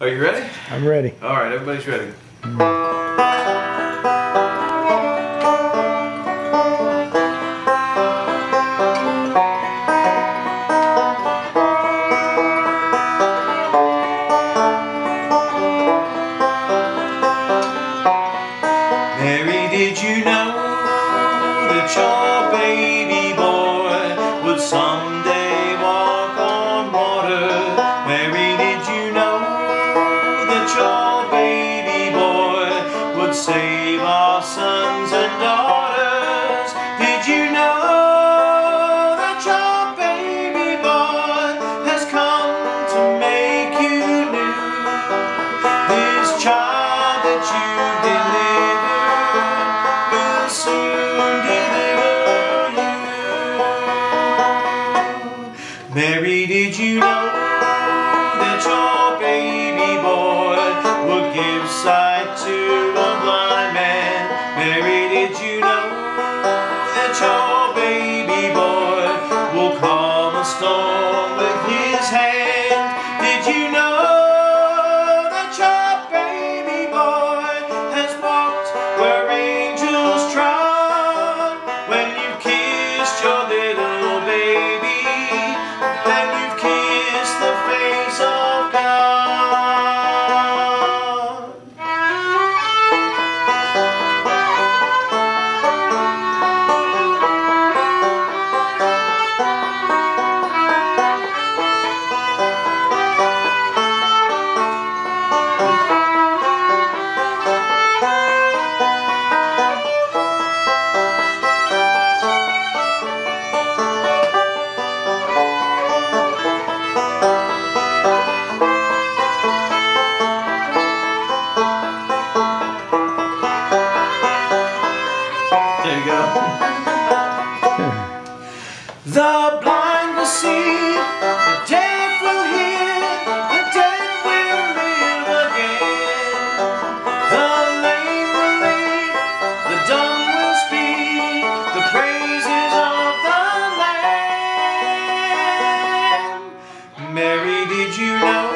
Are you ready? I'm ready. All right, everybody's ready. Mary, did you know that your baby boy would someday Mary, did you know that your baby boy would give sight to a blind man? Mary, did you know that your baby boy will calm a storm with his hand? Did you know The blind will see, the deaf will hear, the dead will live again. The lame will leap, the dumb will speak, the praises of the Lamb. Mary, did you know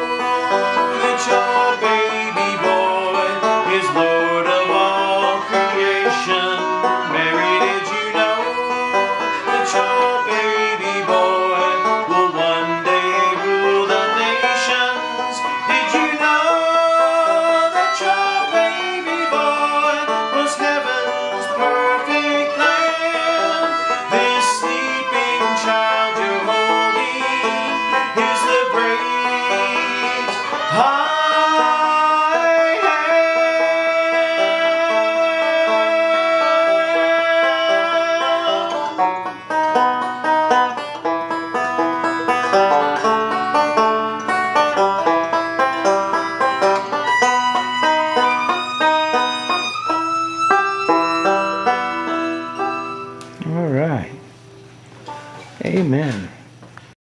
Amen.